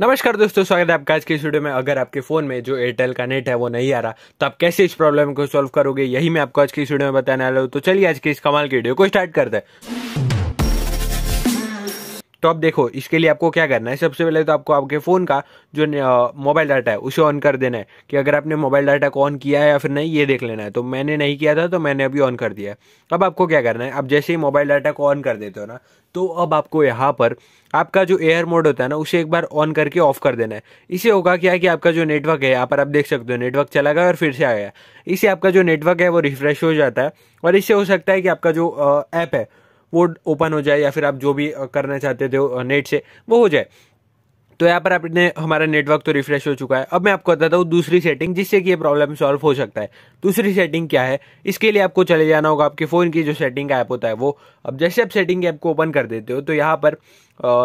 नमस्कार दोस्तों, स्वागत है आपका आज के इस वीडियो में। अगर आपके फ़ोन में जो एयरटेल का नेट है, वो नहीं आ रहा तो आप कैसे इस प्रॉब्लम को सॉल्व करोगे, यही मैं आपको आज की इस वीडियो में बताने वाला हूँ। तो चलिए आज के इस कमाल की वीडियो को स्टार्ट करते हैं। तो अब देखो, इसके लिए आपको क्या करना है? सबसे पहले तो आपको आपके फ़ोन का जो मोबाइल डाटा है, उसे ऑन कर देना है कि अगर आपने मोबाइल डाटा को ऑन किया है या फिर नहीं, ये देख लेना है। तो मैंने नहीं किया था तो मैंने अभी ऑन कर दिया अब आपको क्या करना है? अब जैसे ही मोबाइल डाटा को ऑन कर देते हो ना तो अब आपको यहाँ पर आपका जो एयर मोड होता है ना, उसे एक बार ऑन करके ऑफ़ कर देना है। इसे होगा क्या कि आपका जो नेटवर्क है, यहाँ पर आप देख सकते हो नेटवर्क चला गया और फिर से आ गया। इससे आपका जो नेटवर्क है, वो रिफ्रेश हो जाता है और इससे हो सकता है कि आपका जो ऐप है वो ओपन हो जाए या फिर आप जो भी करना चाहते थे नेट से, वो हो जाए। तो यहाँ पर आपने, हमारा नेटवर्क तो रिफ्रेश हो चुका है। अब मैं आपको बताता हूँ दूसरी सेटिंग जिससे कि ये प्रॉब्लम सॉल्व हो सकता है। दूसरी सेटिंग क्या है? इसके लिए आपको चले जाना होगा आपके फ़ोन की जो सेटिंग का ऐप होता है वो। अब जैसे आप सेटिंग ऐप को ओपन कर देते हो तो यहाँ पर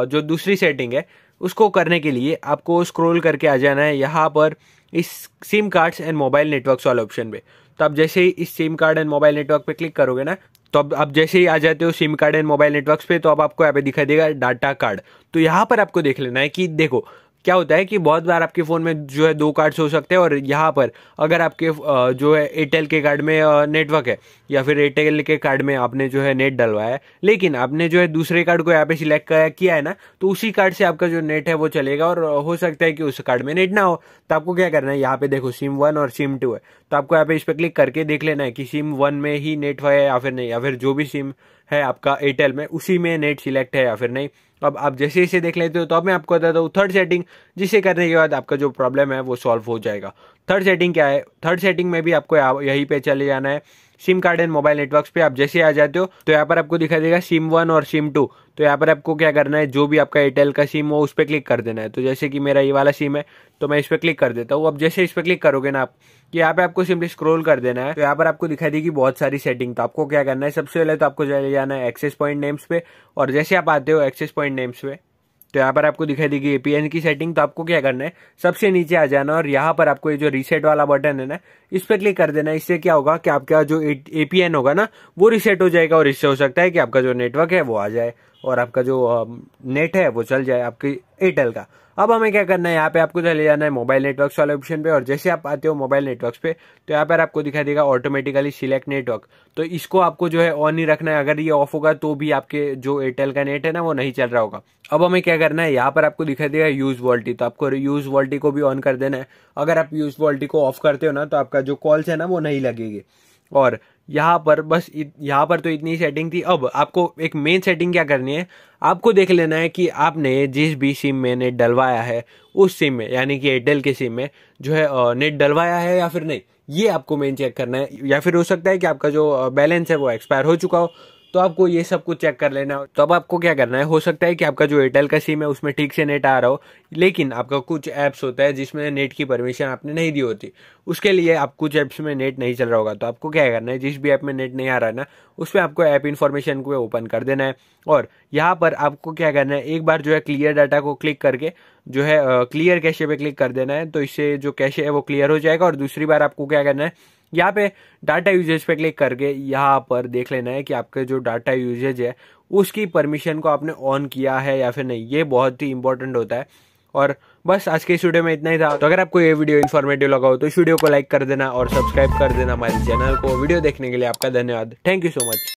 जो दूसरी सेटिंग है, उसको करने के लिए आपको स्क्रोल करके आ जाना है यहाँ पर इस SIM cards and mobile network वाले ऑप्शन पे। तो आप जैसे ही इस SIM card and mobile network पे क्लिक करोगे ना तो अब आप जैसे ही आ जाते हो SIM card and mobile networks पे तो अब आपको यहाँ पे दिखाई देगा डाटा कार्ड तो यहाँ पर आपको देख लेना है कि देखो क्या होता है कि बहुत बार आपके फ़ोन में जो है दो कार्ड्स हो सकते हैं और यहाँ पर अगर आपके जो है एयरटेल के कार्ड में नेटवर्क है या फिर एयरटेल के कार्ड में आपने जो है नेट डलवाया है, लेकिन आपने जो है दूसरे कार्ड को यहाँ पे सिलेक्ट किया है ना तो उसी कार्ड से आपका जो नेट है वो चलेगा और हो सकता है कि उस कार्ड में नेट ना हो। तो आपको क्या करना है, यहाँ पे देखो सिम वन और सिम टू है। तो आपको यहाँ पे इस पर क्लिक करके देख लेना है कि सिम वन में ही नेट है या फिर नहीं, या फिर जो भी सिम है आपका एयरटेल में, उसी में नेट सिलेक्ट है या फिर नहीं। अब आप जैसे इसे देख लेते हो तो अब मैं आपको बताता हूँ थर्ड सेटिंग जिसे करने के बाद आपका जो प्रॉब्लम है, वो सॉल्व हो जाएगा। थर्ड सेटिंग क्या है? थर्ड सेटिंग में भी आपको यहीं पे चले जाना है। SIM card and mobile networks पे आप जैसे आ जाते हो तो यहाँ पर आपको दिखाई देगा सिम वन और सिम टू। तो यहाँ पर आपको क्या करना है, जो भी आपका एयरटेल का सिम हो, उस पर क्लिक कर देना है। तो जैसे कि मेरा ये वाला सिम है तो मैं इस पर क्लिक कर देता हूँ। अब जैसे इस पर क्लिक करोगे ना आप, यहाँ पे आपको सिंपली स्क्रॉल कर देना है। तो यहाँ पर आपको दिखाई देगी बहुत सारी सेटिंग। तो आपको क्या करना है, सबसे पहले तो आपको जाना है एक्सेस पॉइंट नेम्स पे, और जैसे आप आते हो एक्सेस पॉइंट नेम्स पे तो यहाँ पर आपको दिखाई देगी एपीएन की सेटिंग तो आपको क्या करना है? सबसे नीचे आ जाना और यहाँ पर आपको ये जो रीसेट वाला बटन है ना, इस पर क्लिक कर देना। इससे क्या होगा कि आपका जो एपीएन होगा ना, वो रिसेट हो जाएगा और इससे हो सकता है कि आपका जो नेटवर्क है वो आ जाए और आपका जो नेट है वो चल जाए, आपकी एयरटेल का। अब हमें क्या करना है? यहाँ पे आपको चले जाना है मोबाइल नेटवर्क वाले ऑप्शन पे और जैसे आप आते हो मोबाइल नेटवर्क पे तो यहाँ पर आपको दिखाई देगा ऑटोमेटिकली सिलेक्ट नेटवर्क तो इसको आपको जो है ऑन ही रखना है। अगर ये ऑफ़ होगा तो भी आपके जो एयरटेल का नेट है ना, वो नहीं चल रहा होगा। अब हमें क्या करना है? यहाँ पर आपको दिखाई देगा यूज़ वॉल्टी तो आपको यूज़ वॉल्टी को भी ऑन कर देना है। अगर आप यूज़ वॉल्टी को ऑफ़ करते हो ना तो आपका जो कॉल्स है ना, वो नहीं लगेगी। और यहाँ पर बस यहाँ पर तो इतनी सेटिंग थी। अब आपको एक मेन सेटिंग क्या करनी है? आपको देख लेना है कि आपने जिस भी सिम में नेट डलवाया है, उस सिम में, यानी कि एयरटेल के सिम में जो है नेट डलवाया है या फिर नहीं? ये आपको मेन चेक करना है। या फिर हो सकता है कि आपका जो बैलेंस है वो एक्सपायर हो चुका हो। तो आपको ये सब कुछ चेक कर लेना। तो अब आपको क्या करना है? हो सकता है कि आपका जो एयरटेल का सिम है, उसमें ठीक से नेट आ रहा हो, लेकिन आपका कुछ ऐप्स होता है जिसमें नेट की परमिशन आपने नहीं दी होती। उसके लिए आप कुछ ऐप्स में नेट नहीं चल रहा होगा। तो आपको क्या करना है? जिस भी ऐप में नेट नहीं आ रहा है ना, उसमें आपको ऐप इन्फॉर्मेशन को ओपन कर देना है। और यहाँ पर आपको क्या करना है? एक बार जो है क्लियर डाटा को क्लिक करके, जो है क्लियर कैशे पे क्लिक कर देना है। तो इससे जो कैशे है वो क्लियर हो जाएगा। और दूसरी बार आपको क्या करना है? यहाँ पे डाटा यूजेज पे क्लिक करके यहाँ पर देख लेना है कि आपके जो डाटा यूजेज है, उसकी परमिशन को आपने ऑन किया है या फिर नहीं। ये बहुत ही इंपॉर्टेंट होता है। और बस आज के स्टूडियो में इतना ही था। तो अगर आपको ये वीडियो इन्फॉर्मेटिव लगा हो तो स्टूडियो को लाइक कर देना और सब्सक्राइब कर देना हमारे चैनल को। वीडियो देखने के लिए आपका धन्यवाद। Thank you so much